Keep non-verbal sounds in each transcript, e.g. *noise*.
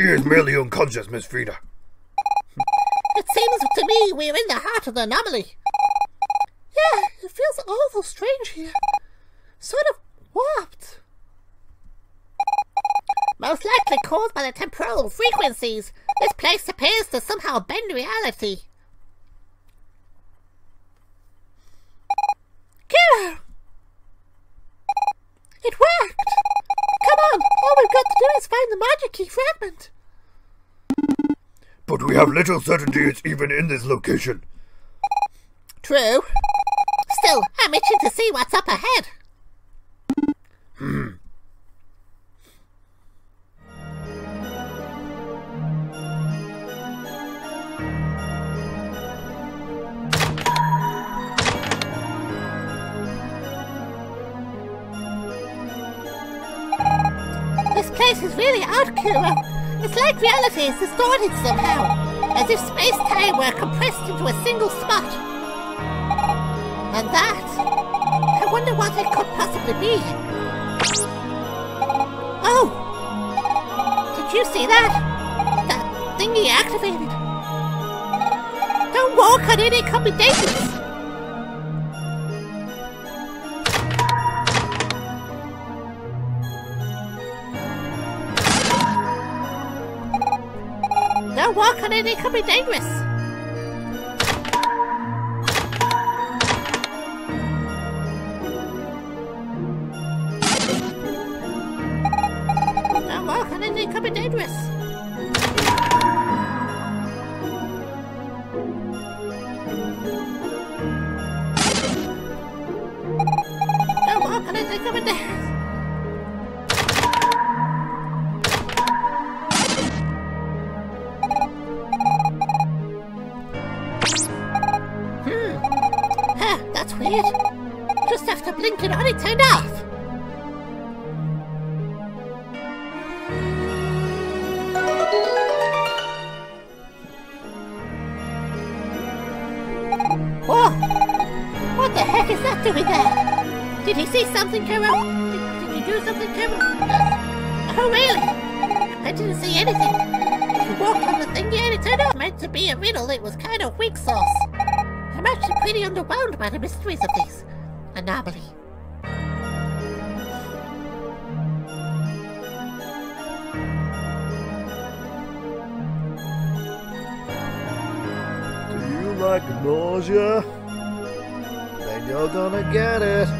He is merely unconscious, Miss Frida. It seems to me we're in the heart of the anomaly. Yeah, it feels awful strange here. Sort of warped. Most likely caused by the temporal frequencies. This place appears to somehow bend reality. Kira! It worked! Come on, all we've got to do is find the magic key fragment. But we have little certainty it's even in this location. True. Still, I'm itching to see what's up ahead. Hmm. This place is really odd. It's like reality is distorted somehow, as if space-time were compressed into a single spot. And that, I wonder what it could possibly be. Oh! Did you see that? That thingy activated. Don't walk on any it walk on it, it could be dangerous. Whoa! What the heck is that doing there? Did he see something, Carol? Did, did you do something, Carol? Oh, really? I didn't see anything. You walked on the thing and it turned out Meant to be a riddle, it was kind of weak sauce. I'm actually pretty underwhelmed by the mysteries of this anomaly. Like nausea? Then you're gonna get it.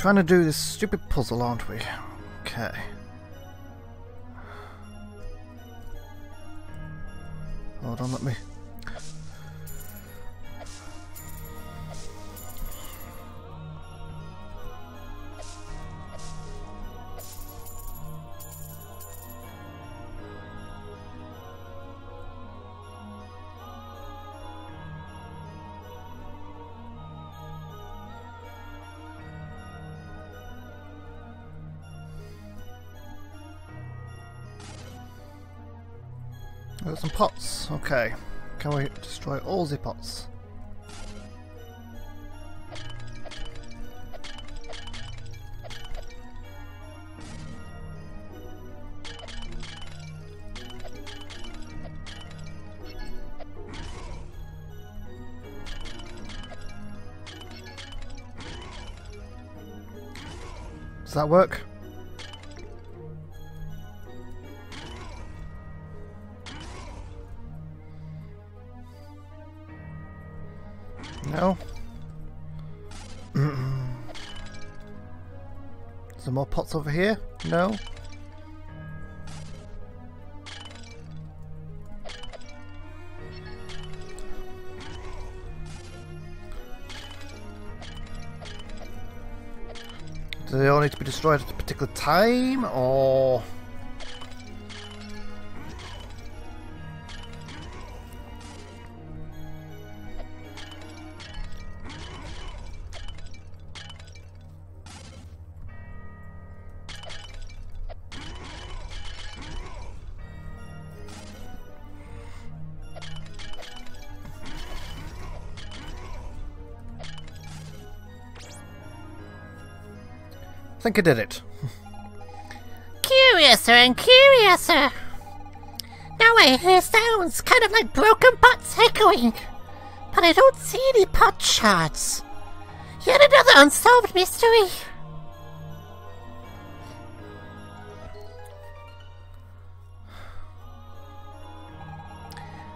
Trying to do this stupid puzzle, aren't we? Okay. Okay. Can we destroy all the pots? Does that work? More pots over here? No? Do they all need to be destroyed at a particular time, or...? I think I did it. Curiouser and curiouser. Now eh, I hear sounds kind of like broken pots echoing, but I don't see any pot shards. Yet another unsolved mystery.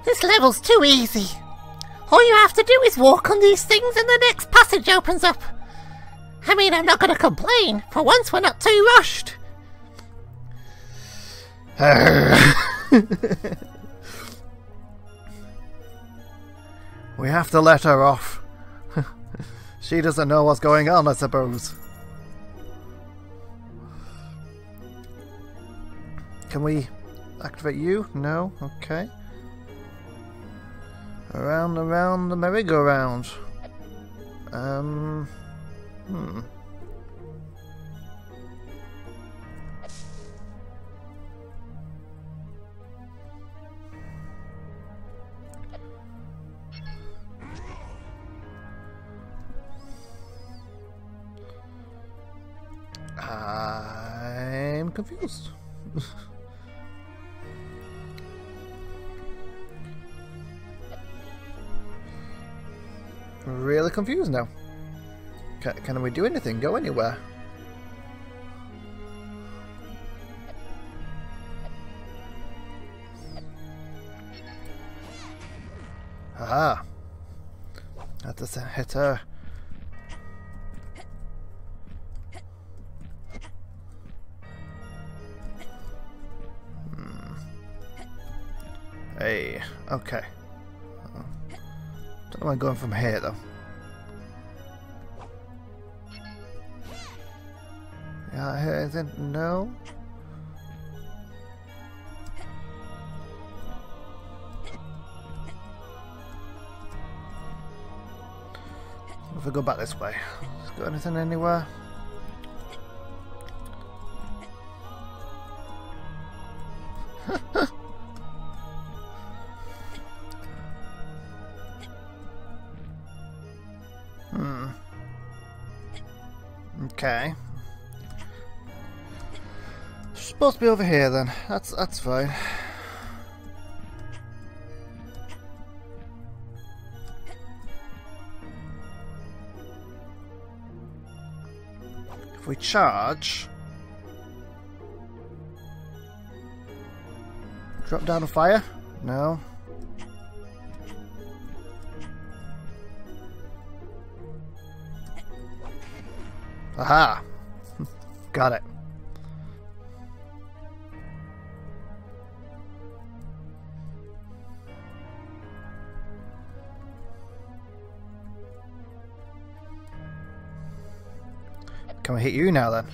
This level's too easy. All you have to do is walk on these things and the next passage opens up. I mean, I'm not going to complain. For once, we're not too rushed. *laughs* we have to let her off. *laughs* she doesn't know what's going on, I suppose. Can we activate you? No? Okay. Around, around the merry-go-round. Um... Hmm. I'm confused. *laughs* really confused now. Can, can we do anything? Go anywhere? Aha! That doesn't hit her. Hmm. Hey, okay. Don't know where I'm going from here though. I anything? No? If I go back this way, got anything anywhere? Supposed to be over here then. That's that's fine. If we charge... Drop down a fire? No. Aha! *laughs* Got it. Can we hit you now then?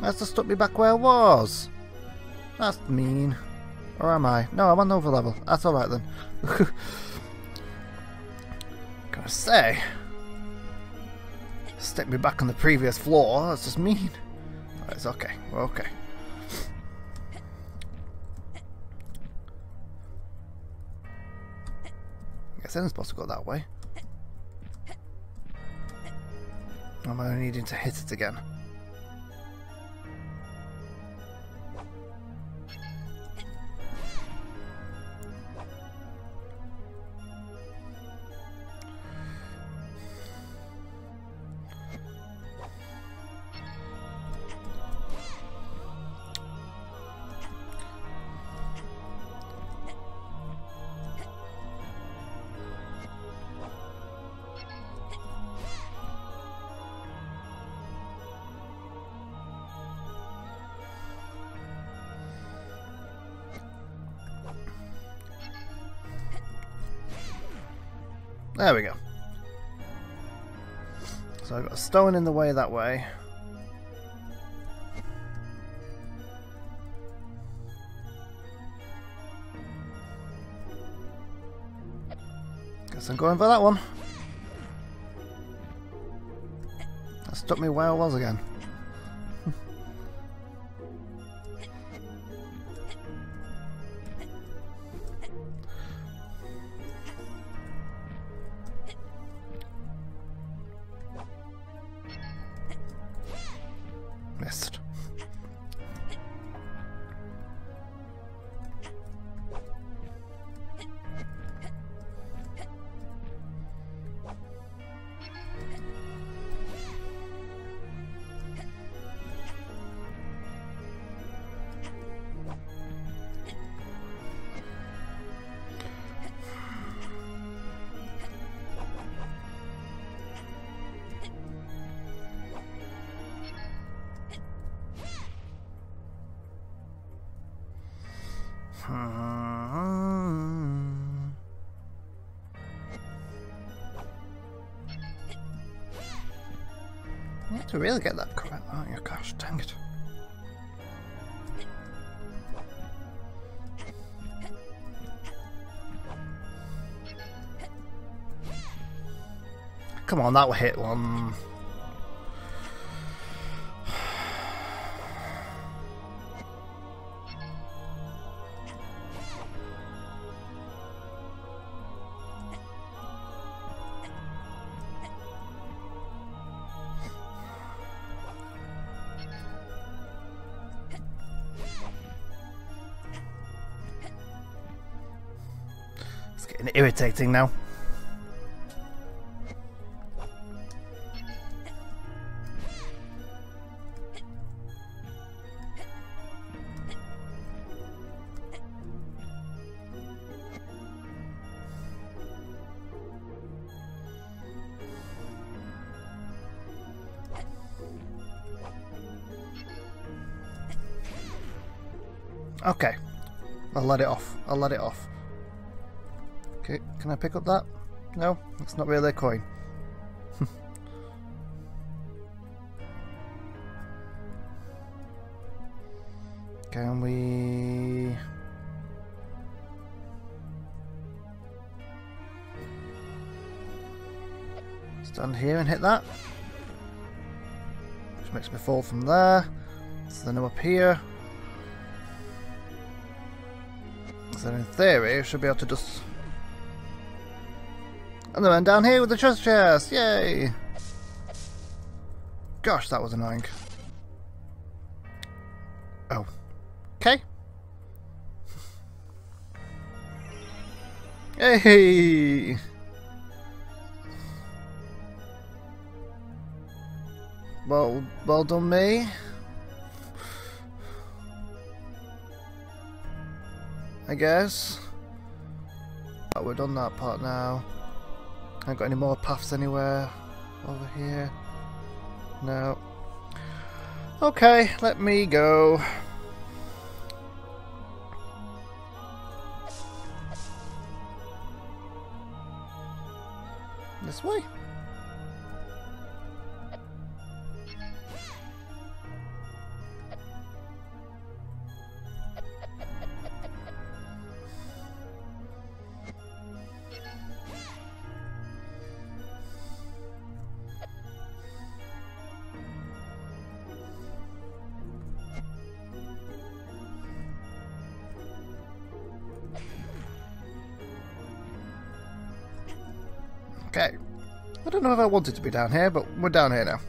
That's to stuck me back where I was. That's mean. Or am I? No, I'm on the over level. That's alright then. *laughs* Gotta say. Stick me back on the previous floor. That's just mean. It's okay. We're okay. I guess I'm supposed to go that way. Am I needing to hit it again? There we go. So I've got a stone in the way that way. Guess I'm going for that one. That stuck me where I was again. Uh-huh. You have to really get that correct, aren't you? Gosh, dang it. Come on, that will hit one. Getting irritating now. Okay, I'll let it off. I'll let it off. Can I pick up that? No, it's not really a coin. *laughs* can we... Stand here and hit that. Which makes me fall from there. So then I'm up here. So in theory, I should be able to just... And then down here with the treasure chest! Yay! Gosh, that was annoying. Oh. Okay. Hey! Well, well done me. I guess. But we're done that part now. I got any more paths anywhere over here? No. Okay, let me go. This way. If I wanted to be down here, but we're down here now.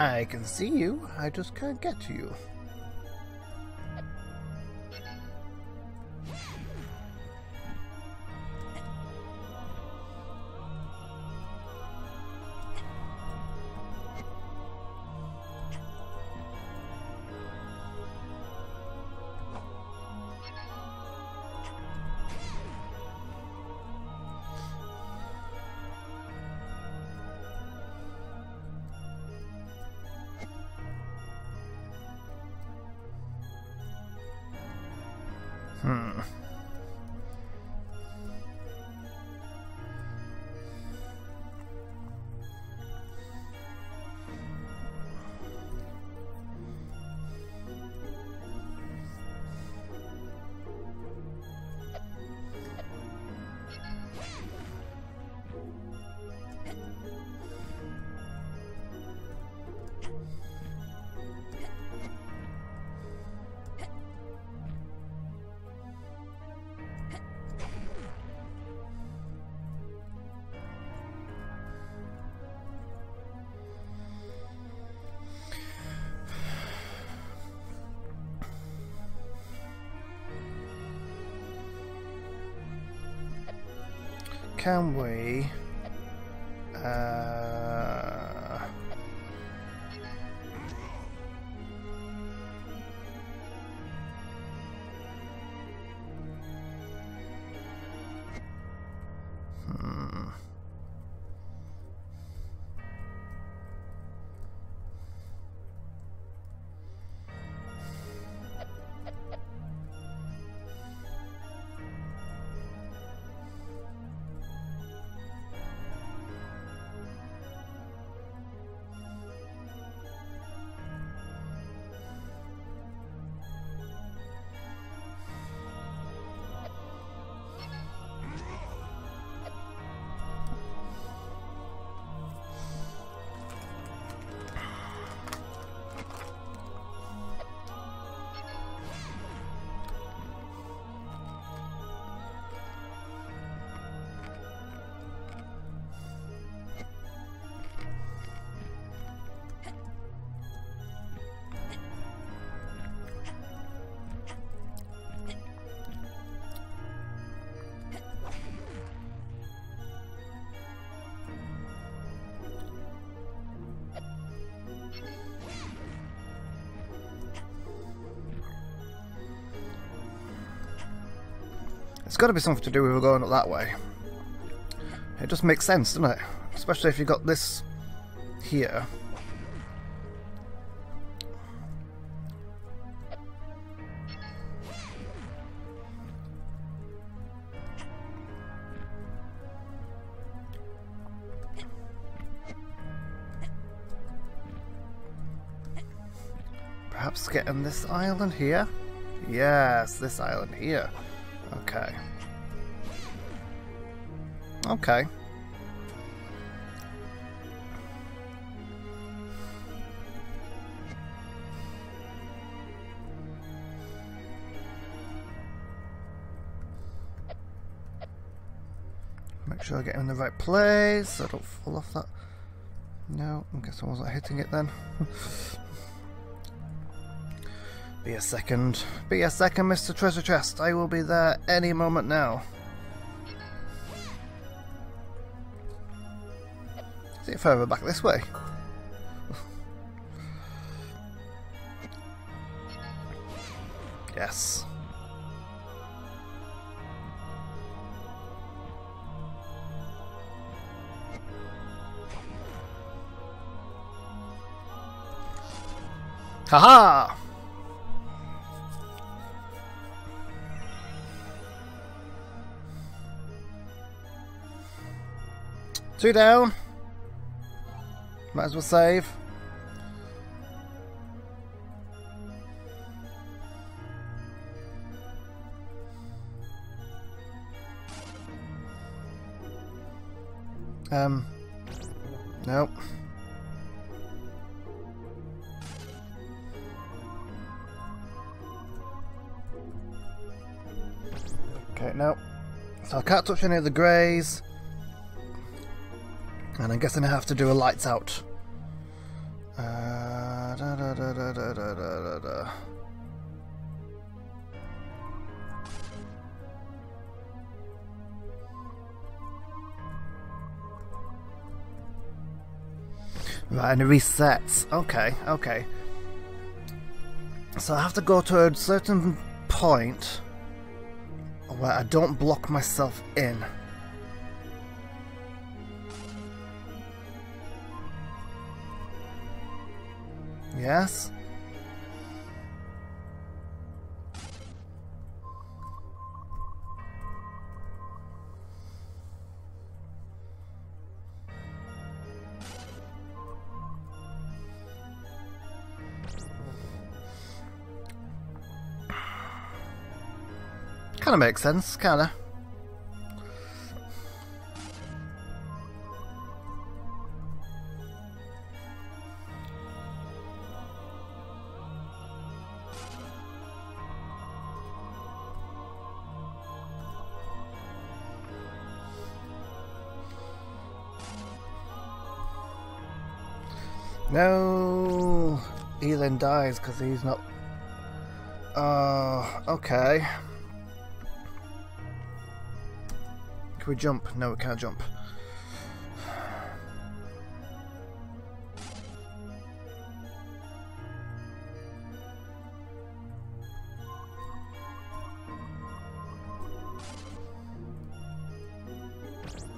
I can see you, I just can't get to you. Can we... Uh... It's got to be something to do with going up that way. It just makes sense, doesn't it? Especially if you've got this here. Perhaps getting this island here? Yes, this island here. Okay. Okay. Make sure I get in the right place I don't fall off that. No, I guess I wasn't hitting it then. *laughs* be a second. Be a second, Mr. Treasure Chest. I will be there any moment now. Is it further back this way? *laughs* yes. Haha! Two down. Might as well save. Um, nope. Okay, no. So I can't touch any of the greys. And I'm guessing I have to do a lights out. Uh, da, da, da, Right, and it resets. Okay, okay. So I have to go to a certain point where I don't block myself in. Yes? Kinda makes sense, kinda. Dies because he's not. Uh, okay. Can we jump? No, we can't jump.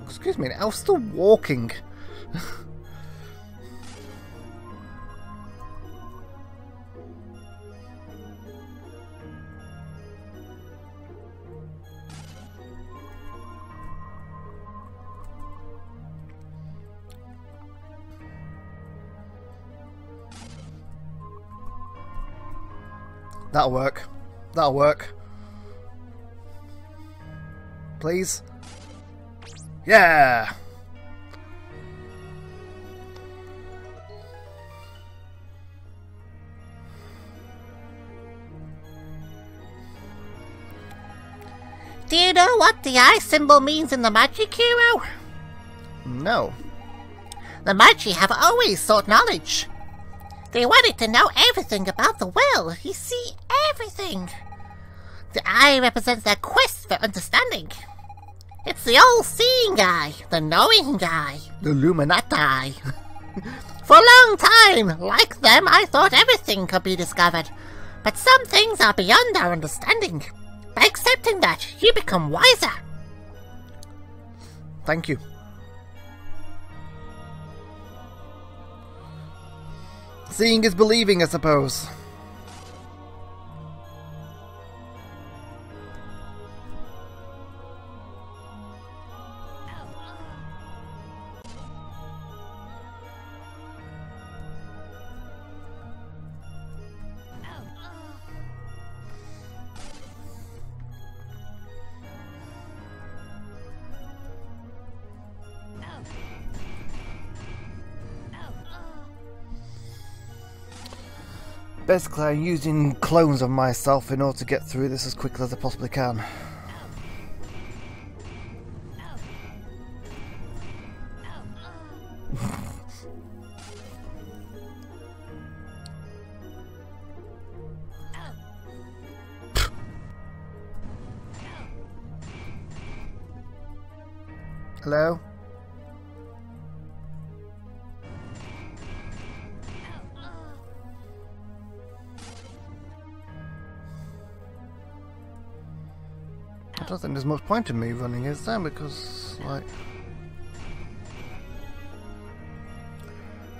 Excuse me, I was still walking. That'll work. That'll work. Please? Yeah! Do you know what the eye symbol means in the magic hero? No. The Magi have always sought knowledge. They wanted to know everything about the well. You see, everything. The eye represents their quest for understanding. It's the all-seeing eye, the knowing eye, the Illuminati. *laughs* for a long time, like them, I thought everything could be discovered. But some things are beyond our understanding. By accepting that, you become wiser. Thank you. Seeing is believing, I suppose. Basically, I'm using clones of myself in order to get through this as quickly as I possibly can. Point in me running, is there? Because, like...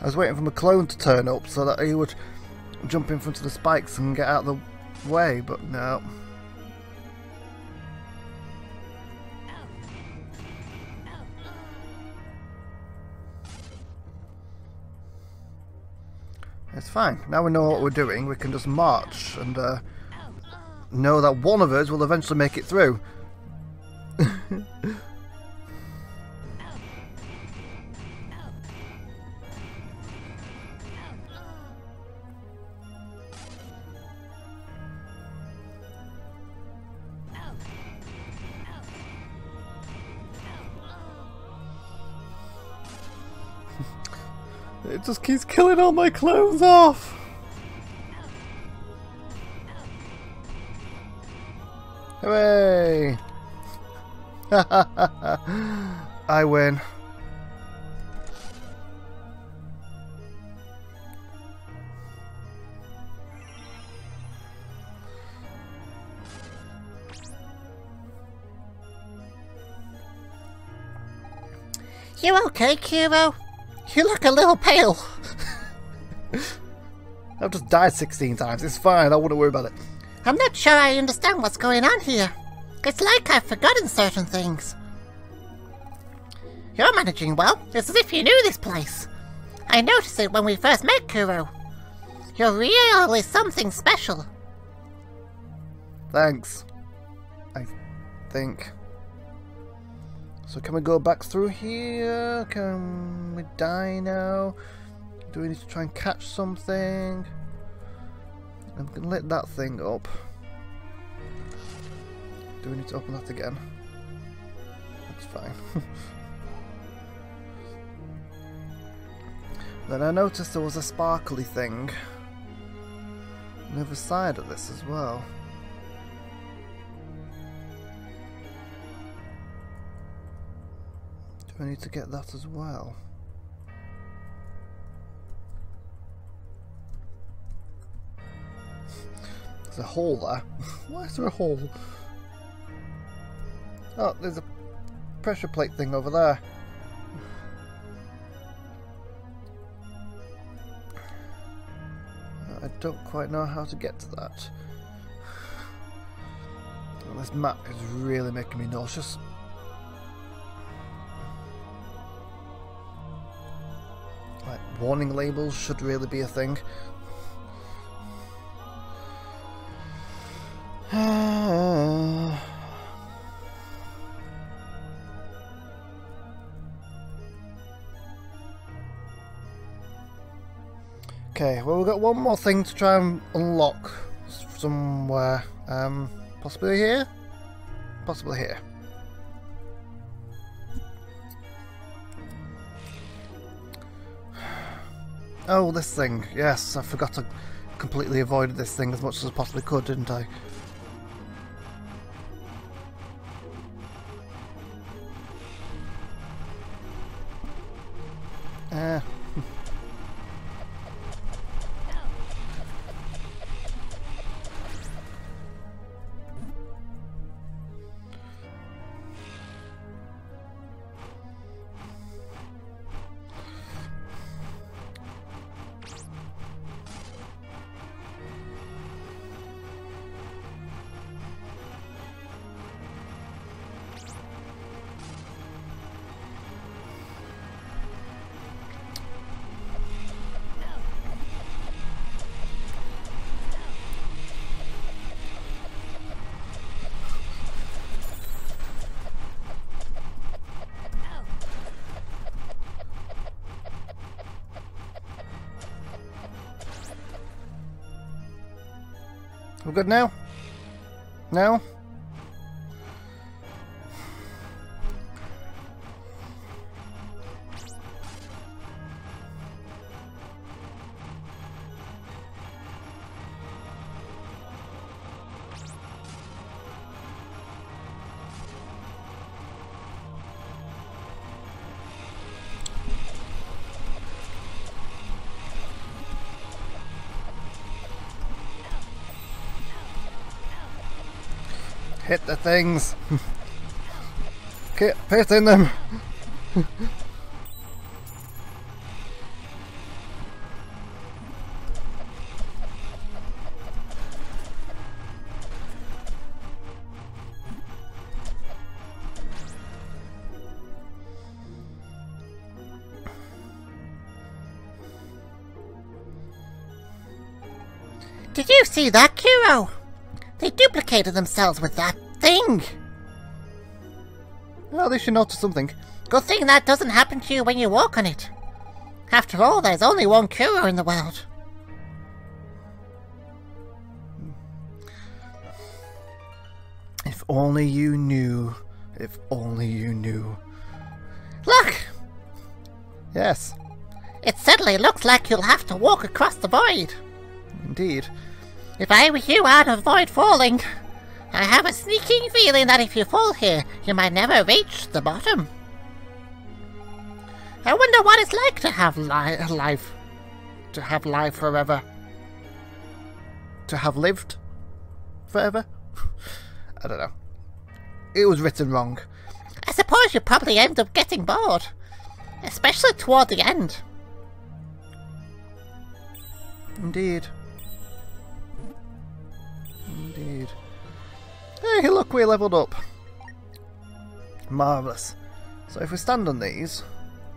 I was waiting for my clone to turn up so that he would jump in front of the spikes and get out of the way, but no. It's fine. Now we know what we're doing, we can just march and uh, know that one of us will eventually make it through. It just keeps killing all my clones off. Hooray! *laughs* I win. You okay, Kuro? You look a little pale. *laughs* I've just died 16 times. It's fine. I wouldn't worry about it. I'm not sure I understand what's going on here. It's like I've forgotten certain things. You're managing well. It's as if you knew this place. I noticed it when we first met, Kuro. You're really something special. Thanks. I think. So can we go back through here? Can we die now? Do we need to try and catch something? I'm gonna let that thing up. Do we need to open that again? That's fine. *laughs* then I noticed there was a sparkly thing on the other side of this as well. Do I need to get that as well? *laughs* There's a hole there. *laughs* Why is there a hole? Oh, there's a pressure plate thing over there. I don't quite know how to get to that. This map is really making me nauseous. Like, warning labels should really be a thing. *sighs* *sighs* Okay, well we've got one more thing to try and unlock somewhere. Um, possibly here? Possibly here. *sighs* Oh, this thing. Yes, I forgot to completely avoid this thing as much as I possibly could, didn't I? We're good now? No? Hit the things. Keep hitting them. Did you see that, Kuro? They duplicated themselves with that thing. Oh, they should notice something. Good thing that doesn't happen to you when you walk on it. After all, there's only one Kuro in the world. If only you knew. If only you knew. Look! Yes, It certainly looks like you'll have to walk across the void. indeed. If I were you, I'd avoid falling. I have a sneaking feeling that if you fall here, you might never reach the bottom. I wonder what it's like to have li- life. To have life forever. To have lived forever? *laughs* I don't know. It was written wrong. I suppose you probably end up getting bored. Especially toward the end. Indeed. Indeed. Hey, look, we leveled up. Marvellous. So if we stand on these,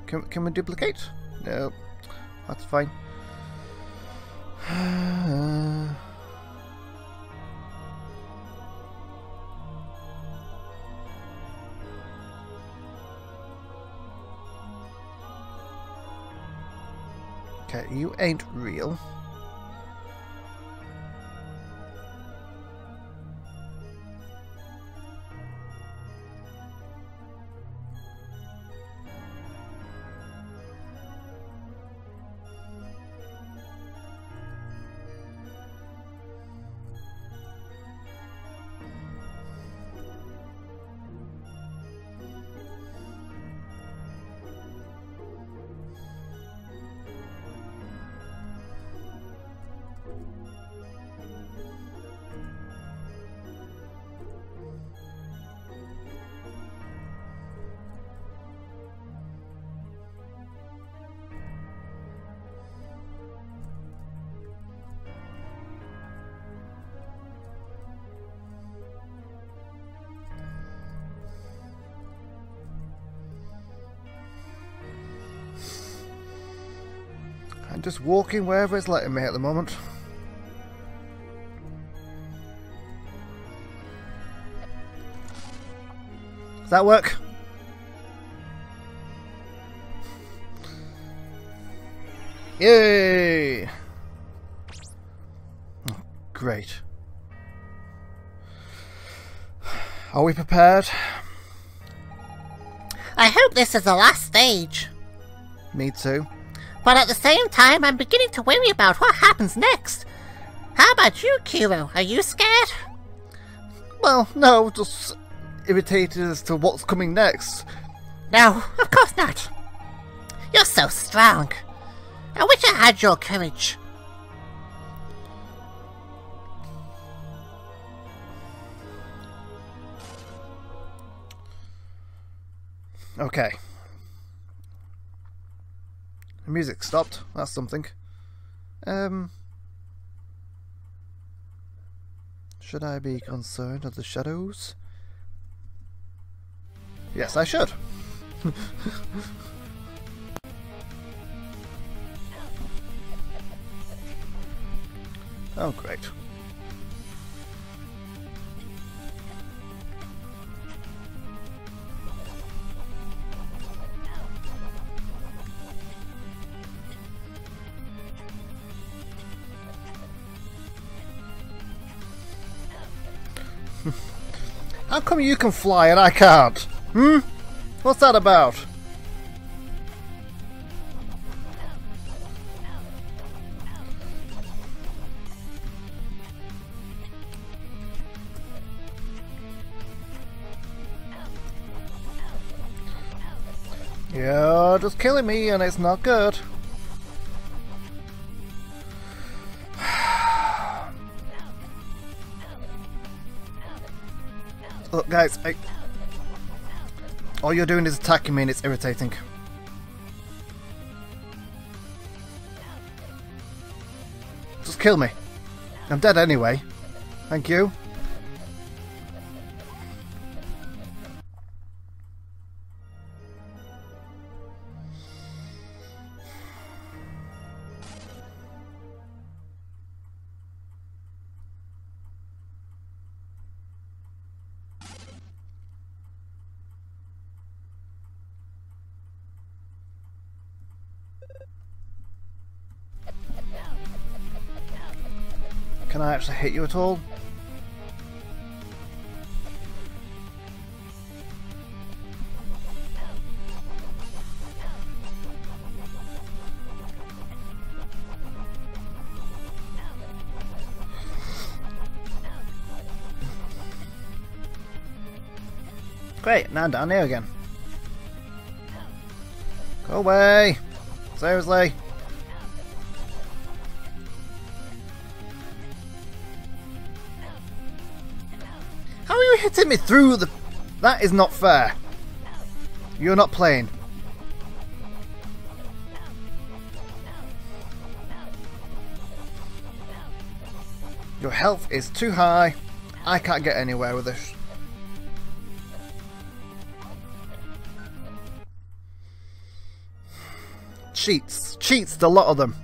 can, can we duplicate? No. That's fine. *sighs* Okay, you ain't real. I'm just walking wherever it's letting me at the moment. Does that work? Yay! Oh, great. Are we prepared? I hope this is the last stage. Me too. But at the same time, I'm beginning to worry about what happens next. How about you, Kuro? Are you scared? Well, no, just irritated as to what's coming next. No, of course not. You're so strong. I wish I had your courage. Okay. The music stopped. That's something. Um. Should I be concerned of the shadows? Yes, I should. *laughs* oh, great. How come you can fly and I can't? Hmm? What's that about? You're just killing me and it's not good. Guys, I... all you're doing is attacking me and it's irritating. Just kill me. I'm dead anyway. Thank you. Can I actually hit you at all? Great, now down here again. Go away! Seriously! Hitting me through the... That is not fair. You're not playing. Your health is too high. I can't get anywhere with this. Cheats. Cheats, a lot of them.